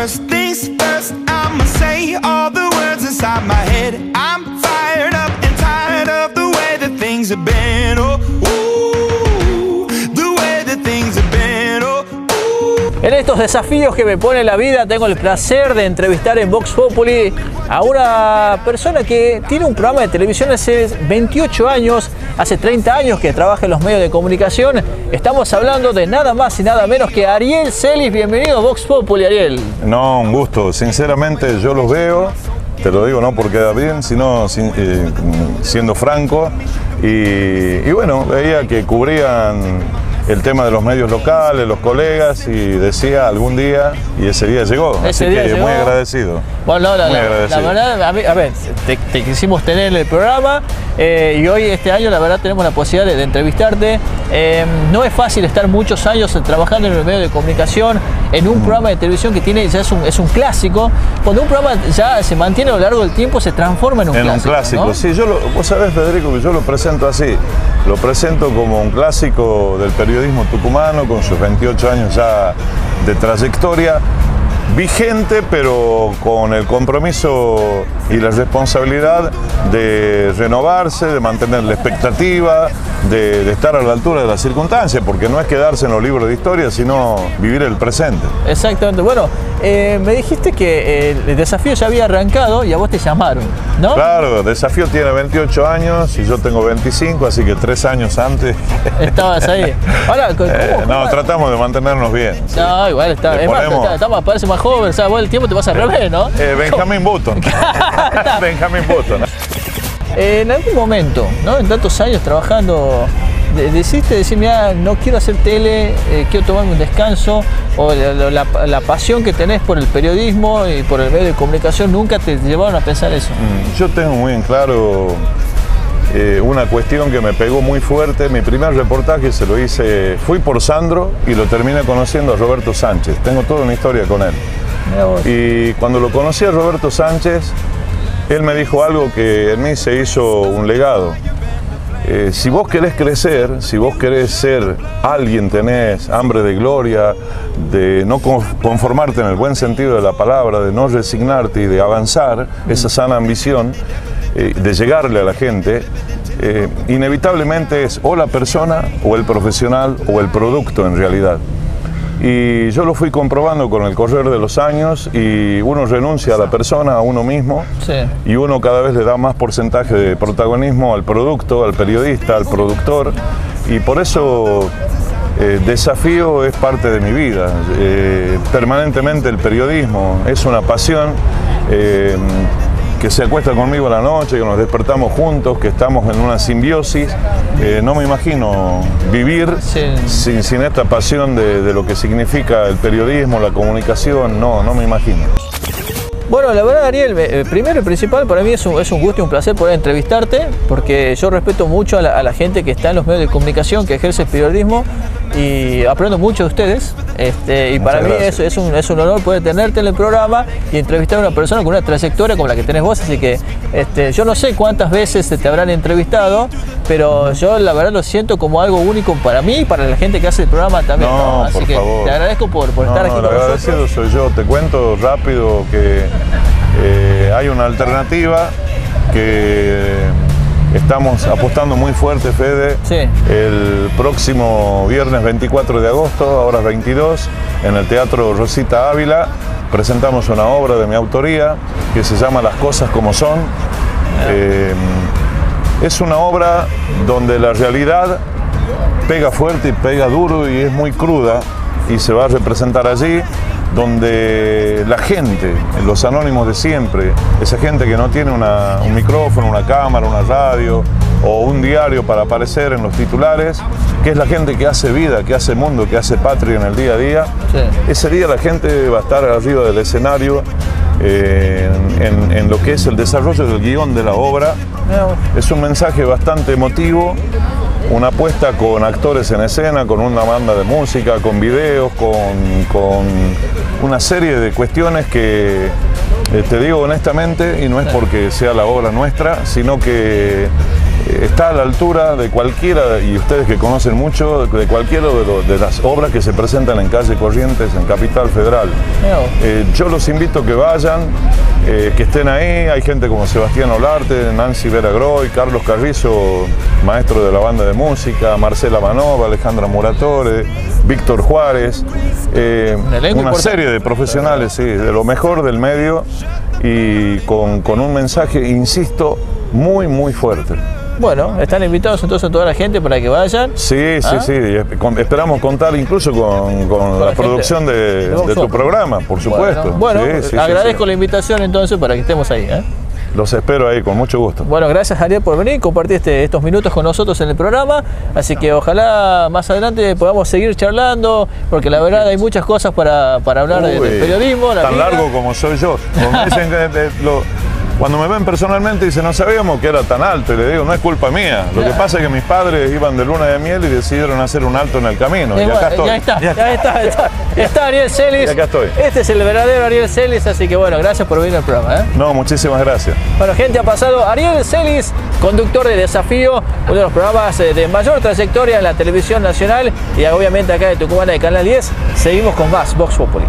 First things first, I'ma say all the words inside my head. En estos desafíos que me pone la vida, tengo el placer de entrevistar en Vox Populi a una persona que tiene un programa de televisión hace 28 años, hace 30 años que trabaja en los medios de comunicación. Estamos hablando de nada más y nada menos que Ariel Celis. Bienvenido a Vox Populi, Ariel. No, un gusto. Sinceramente yo los veo, te lo digo no porque queda bien, sino sin- eh, siendo franco. Y bueno, veía que cubrían el tema de los medios locales, los colegas, y decía algún día, y ese día llegó. Ese Así día que llegó. muy agradecido. Bueno, no, la, Muy la- la agradecido. verdad, a, mí- a ver, te, te quisimos tener en el programa eh, y hoy, este año, la verdad, tenemos la posibilidad de, de entrevistarte. Eh, no es fácil estar muchos años trabajando en el medio de comunicación, en un programa de televisión que tiene ya es un, es un clásico. Cuando un programa ya se mantiene a lo largo del tiempo, se transforma en un En clásico. un clásico, ¿no? sí. Yo lo, vos sabés, Federico, que yo lo presento así. Lo presento como un clásico del periodismo tucumano, con sus 28 años ya de trayectoria. Vigente, pero con el compromiso y la responsabilidad de renovarse, de mantener la expectativa, de, estar a la altura de las circunstancias, porque no es quedarse en los libros de historia, sino vivir el presente. Exactamente. Bueno, eh, me dijiste que eh, el desafío ya había arrancado y a vos te llamaron, ¿no? Claro, Desafío tiene 28 años y yo tengo 25, así que tres años antes. Estabas ahí. Ahora, ¿cómo- Eh, cómo- no, tratamos de mantenernos bien. sí. No, igual está. Le Es más, ponemos- está, está más- parece más joven, ¿sabes? Vos el tiempo te pasa al revés, ¿no? Eh, Benjamin Button. Benjamin Button. Eh, en algún momento, ¿no? En tantos años trabajando, decidiste decir, mira, no quiero hacer tele, eh, quiero tomarme un descanso, o la, la- la pasión que tenés por el periodismo y por el medio de comunicación, nunca te llevaron a pensar eso. Mm, Yo tengo muy en claro eh, una cuestión que me pegó muy fuerte. Mi primer reportaje se lo hice, fui por Sandro y lo terminé conociendo a Roberto Sánchez. Tengo toda una historia con él. Y cuando lo conocí a Roberto Sánchez, él me dijo algo que en mí se hizo un legado. Eh, si vos querés crecer, si vos querés ser alguien, tenés hambre de gloria, de no con- conformarte en el buen sentido de la palabra, de no resignarte y de avanzar, esa sana ambición, eh, de llegarle a la gente, eh, inevitablemente es o la persona, o el profesional, o el producto en realidad. Y yo lo fui comprobando con el correr de los años y uno renuncia a la persona, a uno mismo, Sí. y uno cada vez le da más porcentaje de protagonismo al producto, al periodista, al productor, y por eso eh, desafío es parte de mi vida. Eh, permanentemente el periodismo es una pasión. eh, que se acuesta conmigo a la noche, que nos despertamos juntos, que estamos en una simbiosis. Eh, no me imagino vivir Sí. sin, sin esta pasión de, de lo que significa el periodismo, la comunicación, no, no me imagino. Bueno, la verdad, Ariel, eh, primero y principal, para mí es un, es un gusto y un placer poder entrevistarte, porque yo respeto mucho a la, a la gente que está en los medios de comunicación, que ejerce el periodismo, y aprendo mucho de ustedes. Este, y Muchas para mí es, es, un, es un honor poder tenerte en el programa y entrevistar a una persona con una trayectoria como la que tenés vos. Así que este, yo no sé cuántas veces te habrán entrevistado, pero yo la verdad lo siento como algo único para mí y para la gente que hace el programa también. No, Así por que favor. te agradezco por, por No, estar no, aquí el con nosotros. agradecido soy yo. Te cuento rápido que eh, hay una alternativa que estamos apostando muy fuerte, Fede. Sí. El próximo viernes 24 de agosto, ahora 22, en el Teatro Rosita Ávila, presentamos una obra de mi autoría que se llama Las cosas como son. Eh, es una obra donde la realidad pega fuerte y pega duro y es muy cruda y se va a representar allí donde la gente, los anónimos de siempre, esa gente que no tiene una- un micrófono, una cámara, una radio o un diario para aparecer en los titulares, que es la gente que hace vida, que hace mundo, que hace patria en el día a día, Sí. ese día la gente va a estar arriba del escenario eh, en, en lo que es el desarrollo del guion de la obra. Es un mensaje bastante emotivo, una apuesta con actores en escena, con una banda de música, con videos, con, con una serie de cuestiones que eh, te digo honestamente, y no es porque sea la obra nuestra, sino que está a la altura de cualquiera, y ustedes que conocen mucho, de cualquiera de, lo- de las obras que se presentan en calle Corrientes, en Capital Federal. Eh, yo los invito a que vayan, eh, que estén ahí. Hay gente como Sebastián Olarte, Nancy Vera Groy, Carlos Carrizo, maestro de la banda de música, Marcela Manova, Alejandra Muratore, Víctor Juárez. eh, una importante. serie de profesionales, sí, de lo mejor del medio y con, con un mensaje, insisto, muy, muy fuerte. Bueno, están invitados entonces toda la gente para que vayan. Sí, sí, ¿Ah? sí. esperamos contar incluso con, con la producción de, de Vox de tu programa, por supuesto. Bueno, bueno, Sí, sí, sí, agradezco sí. la invitación entonces para que estemos ahí. ¿eh? Los espero ahí, con mucho gusto. Bueno, gracias Ariel por venir, compartir este- estos minutos con nosotros en el programa. Así que ojalá más adelante podamos seguir charlando, porque la verdad hay muchas cosas para, para hablar Uy, del periodismo. la Tan vida. largo como soy yo. Cuando me ven personalmente dicen, no sabíamos que era tan alto. Y le digo, no es culpa mía. Lo que pasa es que mis padres iban de luna de miel y decidieron hacer un alto en el camino. Eh, y acá estoy. Ya está, ya está, está, está Ariel Celis. Y acá estoy. Este es el verdadero Ariel Celis, así que bueno, gracias por venir al programa. ¿eh? No, muchísimas gracias. Bueno, gente, ha pasado Ariel Celis, conductor de Desafío, uno de los programas eh, de mayor trayectoria en la televisión nacional y obviamente acá de Tucumán de Canal 10. Seguimos con más Vox Populi.